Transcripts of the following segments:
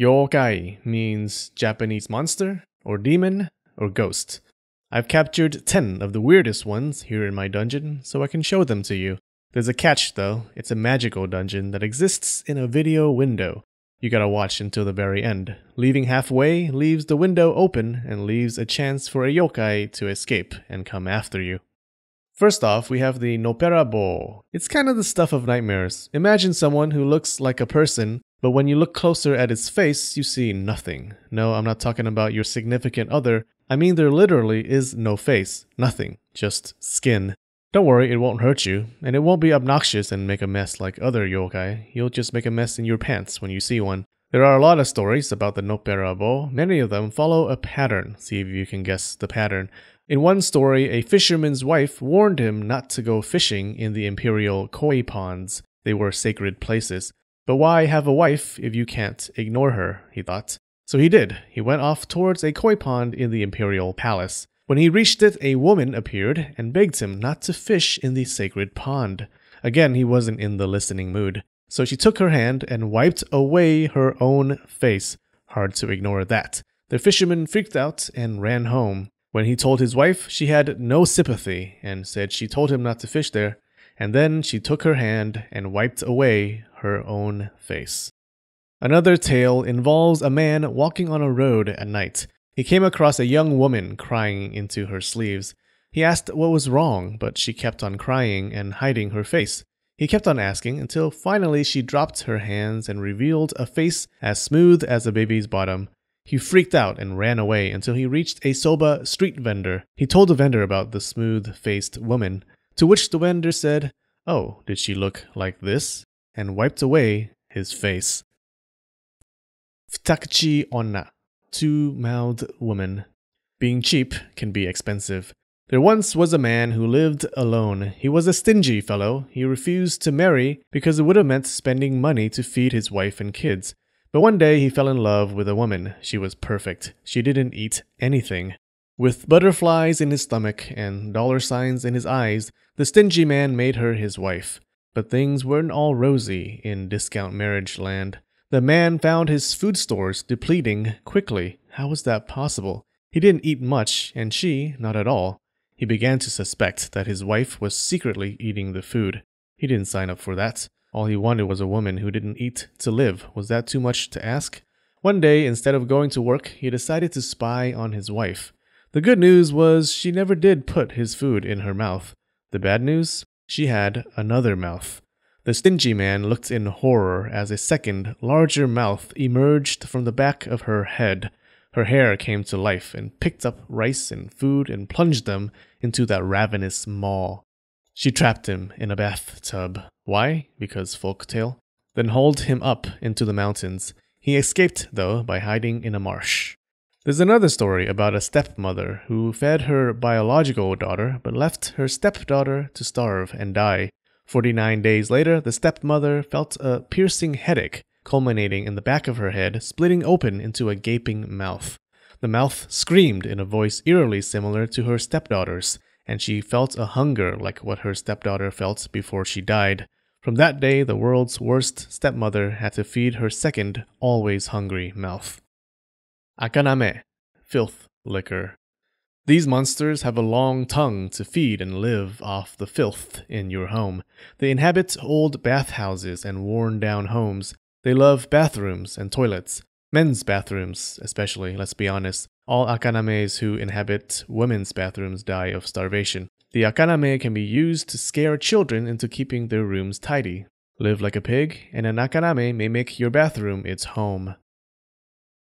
Yokai means Japanese monster, or demon, or ghost. I've captured 10 of the weirdest ones here in my dungeon, so I can show them to you. There's a catch though, it's a magical dungeon that exists in a video window. You gotta watch until the very end. Leaving halfway leaves the window open and leaves a chance for a yokai to escape and come after you. First off, we have the Nopperabo. It's kind of the stuff of nightmares. Imagine someone who looks like a person, but when you look closer at its face, you see nothing. No, I'm not talking about your significant other. I mean, there literally is no face. Nothing. Just skin. Don't worry, it won't hurt you, and it won't be obnoxious and make a mess like other yokai. You'll just make a mess in your pants when you see one. There are a lot of stories about the Nopperabo. Many of them follow a pattern. See if you can guess the pattern. In one story, a fisherman's wife warned him not to go fishing in the imperial koi ponds. They were sacred places. But why have a wife if you can't ignore her? he thought. So he did. He went off towards a koi pond in the imperial palace. When he reached it, a woman appeared and begged him not to fish in the sacred pond. Again, he wasn't in the listening mood. So she took her hand and wiped away her own face. Hard to ignore that. The fisherman freaked out and ran home. When he told his wife, she had no sympathy and said she told him not to fish there, and then she took her hand and wiped away her own face. Another tale involves a man walking on a road at night. He came across a young woman crying into her sleeves. He asked what was wrong, but she kept on crying and hiding her face. He kept on asking until finally she dropped her hands and revealed a face as smooth as a baby's bottom. He freaked out and ran away until he reached a soba street vendor. He told the vendor about the smooth faced woman, to which the vendor said, Oh, did she look like this? And wiped away his face. Futakuchi onna, two mouthed woman. Being cheap can be expensive. There once was a man who lived alone. He was a stingy fellow. He refused to marry because it would have meant spending money to feed his wife and kids. But one day he fell in love with a woman. She was perfect. She didn't eat anything. With butterflies in his stomach and dollar signs in his eyes, the stingy man made her his wife. But things weren't all rosy in discount marriage land. The man found his food stores depleting quickly. How was that possible? He didn't eat much, and she, not at all. He began to suspect that his wife was secretly eating the food. He didn't sign up for that. All he wanted was a woman who didn't eat to live. Was that too much to ask? One day, instead of going to work, he decided to spy on his wife. The good news was she never did put his food in her mouth. The bad news? She had another mouth. The stingy man looked in horror as a second, larger mouth emerged from the back of her head. Her hair came to life and picked up rice and food and plunged them into that ravenous maw. She trapped him in a bathtub. Why? Because folktale. Then hauled him up into the mountains. He escaped, though, by hiding in a marsh. There's another story about a stepmother who fed her biological daughter but left her stepdaughter to starve and die. 49 days later, the stepmother felt a piercing headache, culminating in the back of her head, splitting open into a gaping mouth. The mouth screamed in a voice eerily similar to her stepdaughter's and she felt a hunger like what her stepdaughter felt before she died. From that day, the world's worst stepmother had to feed her second, always hungry mouth. Akaname, filth licker. These monsters have a long tongue to feed and live off the filth in your home. They inhabit old bathhouses and worn down homes. They love bathrooms and toilets. Men's bathrooms, especially, let's be honest. All akanames who inhabit women's bathrooms die of starvation. The akaname can be used to scare children into keeping their rooms tidy. Live like a pig, and an akaname may make your bathroom its home.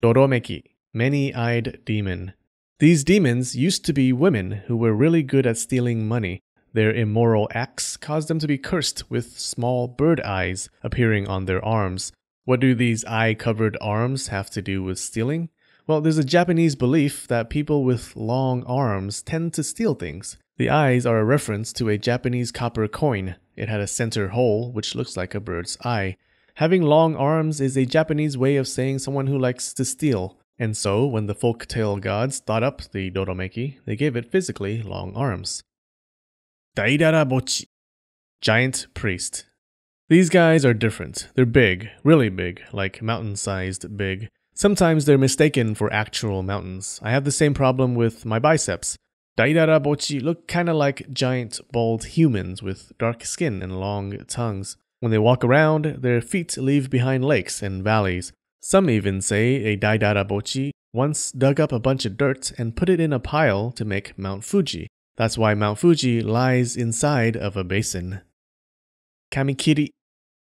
Dodomeki, many eyed demon. These demons used to be women who were really good at stealing money. Their immoral acts caused them to be cursed with small bird eyes appearing on their arms. What do these eye covered arms have to do with stealing? Well, there's a Japanese belief that people with long arms tend to steal things. The eyes are a reference to a Japanese copper coin. It had a center hole, which looks like a bird's eye. Having long arms is a Japanese way of saying someone who likes to steal. And so, when the folktale gods thought up the Dodomeki, they gave it physically long arms. Daidara Bochi, Giant Priest. These guys are different. They're big, really big, like mountain sized big. Sometimes they're mistaken for actual mountains. I have the same problem with my biceps. Daidara bochi look kinda like giant bald humans with dark skin and long tongues. When they walk around, their feet leave behind lakes and valleys. Some even say a Daidara bochi once dug up a bunch of dirt and put it in a pile to make Mount Fuji. That's why Mount Fuji lies inside of a basin. Kamikiri,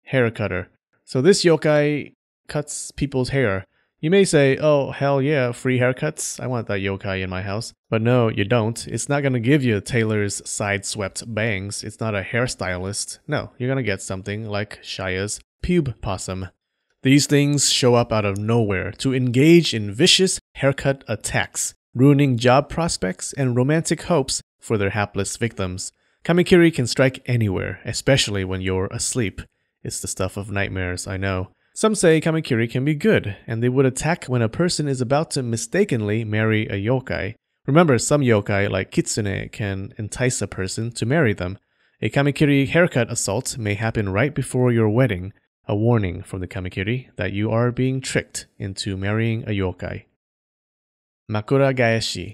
hair cutter. So this yokai cuts people's hair. You may say, oh, hell yeah, free haircuts. I want that yokai in my house. But no, you don't. It's not gonna give you Taylor's side swept bangs. It's not a hairstylist. No, you're gonna get something like Shaya's pube possum. These things show up out of nowhere to engage in vicious haircut attacks, ruining job prospects and romantic hopes for their hapless victims. Kamikiri can strike anywhere, especially when you're asleep. It's the stuff of nightmares, I know. Some say Kamikiri can be good, and they would attack when a person is about to mistakenly marry a yokai. Remember, some yokai, like Kitsune, can entice a person to marry them. A Kamikiri haircut assault may happen right before your wedding, a warning from the Kamikiri that you are being tricked into marrying a yokai. Makura Gaeshi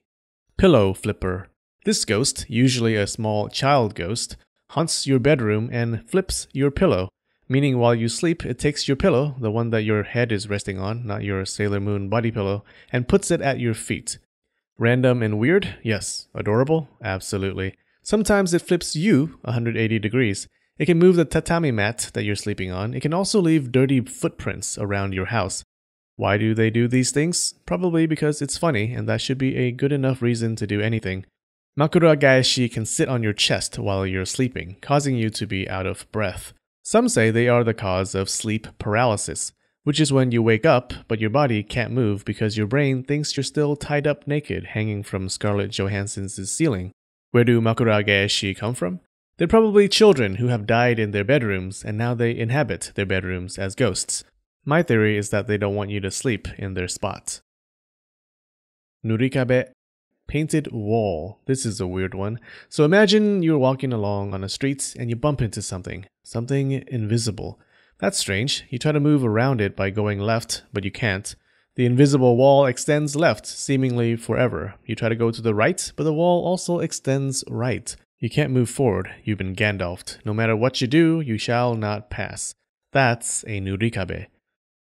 Pillow Flipper This ghost, usually a small child ghost, haunts your bedroom and flips your pillow meaning while you sleep, it takes your pillow, the one that your head is resting on, not your Sailor Moon body pillow, and puts it at your feet. Random and weird? Yes. Adorable? Absolutely. Sometimes it flips you 180 degrees. It can move the tatami mat that you're sleeping on. It can also leave dirty footprints around your house. Why do they do these things? Probably because it's funny, and that should be a good enough reason to do anything. Makura Gaeshi can sit on your chest while you're sleeping, causing you to be out of breath. Some say they are the cause of sleep paralysis, which is when you wake up but your body can't move because your brain thinks you're still tied up naked hanging from Scarlett Johansson's ceiling. Where do Makura Gaeshi come from? They're probably children who have died in their bedrooms and now they inhabit their bedrooms as ghosts. My theory is that they don't want you to sleep in their spot. Nurikabe painted wall. This is a weird one. So imagine you're walking along on a street and you bump into something, something invisible. That's strange. You try to move around it by going left, but you can't. The invisible wall extends left, seemingly forever. You try to go to the right, but the wall also extends right. You can't move forward. You've been Gandalfed. No matter what you do, you shall not pass. That's a Nurikabe.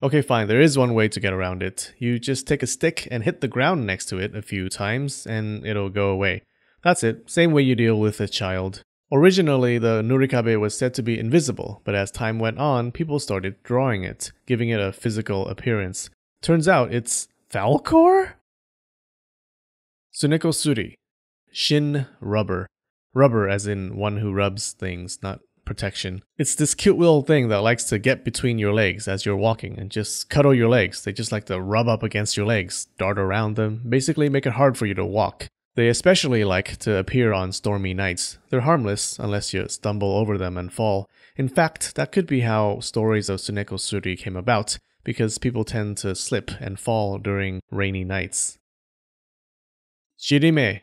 Okay, fine, there is one way to get around it. You just take a stick and hit the ground next to it a few times, and it'll go away. That's it, same way you deal with a child. Originally, the Nurikabe was said to be invisible, but as time went on, people started drawing it, giving it a physical appearance. Turns out it's Falkor? Sunekosuri. Shin rubber. Rubber as in one who rubs things, not protection. It's this cute little thing that likes to get between your legs as you're walking and just cuddle your legs. They just like to rub up against your legs, dart around them, basically make it hard for you to walk. They especially like to appear on stormy nights. They're harmless unless you stumble over them and fall. In fact, that could be how stories of Sunekosuri came about, because people tend to slip and fall during rainy nights. Shirime.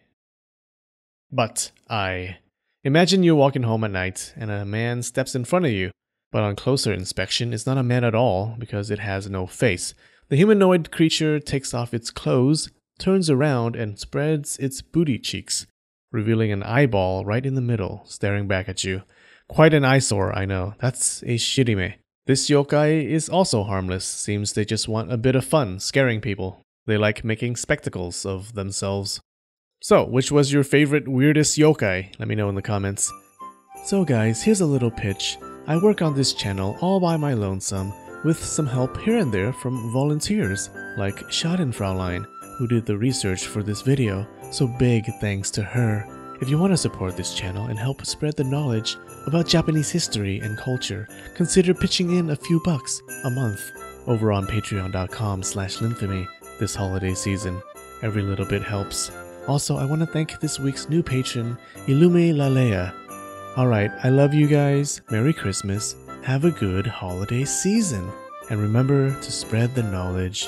But I Imagine you're walking home at night and a man steps in front of you, but on closer inspection, it's not a man at all because it has no face. The humanoid creature takes off its clothes, turns around, and spreads its booty cheeks, revealing an eyeball right in the middle, staring back at you. Quite an eyesore, I know. That's a shirime. This yokai is also harmless, seems they just want a bit of fun scaring people. They like making spectacles of themselves. So, which was your favorite weirdest yokai? Let me know in the comments. So guys, here's a little pitch. I work on this channel all by my lonesome, with some help here and there from volunteers, like Schadenfraulein, who did the research for this video, so big thanks to her. If you want to support this channel and help spread the knowledge about Japanese history and culture, consider pitching in a few bucks a month over on patreon.com slash this holiday season. Every little bit helps. Also, I want to thank this week's new patron, Ilume Lalea. Alright, I love you guys. Merry Christmas. Have a good holiday season. And remember to spread the knowledge.